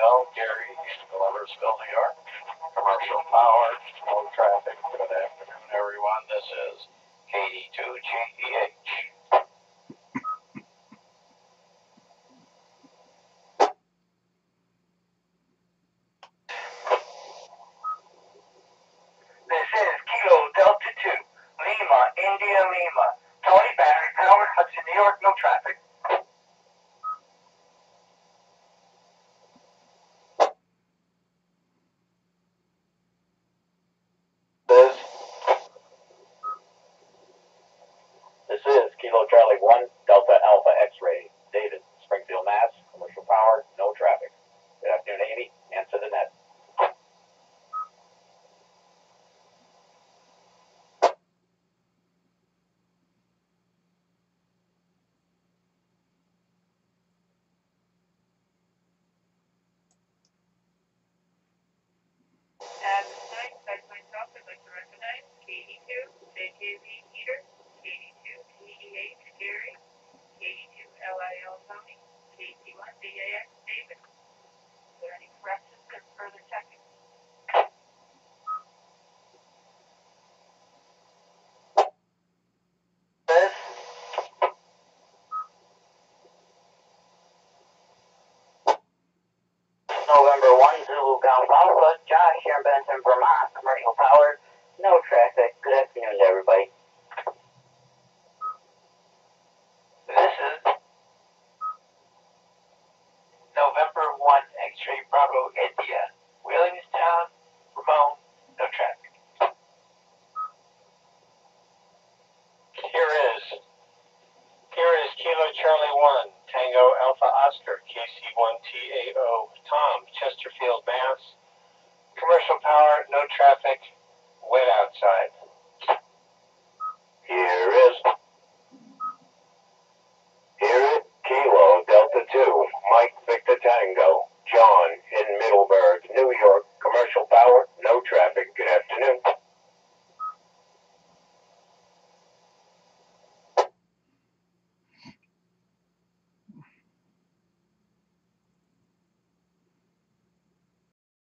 Bell, Gary, Gloversville, New York. Commercial power, no traffic. Good afternoon, everyone. This is KD2GEH. This is Kilo Delta 2, Lima, India, Lima. Tony Battery powered, Hudson, New York, no traffic. This. This is Kilo Zulu Golf Josh here in Benton, Vermont, commercial powered, WC1TAO. Tom, Chesterfield, Mass. Commercial power, no traffic, wet outside. Here is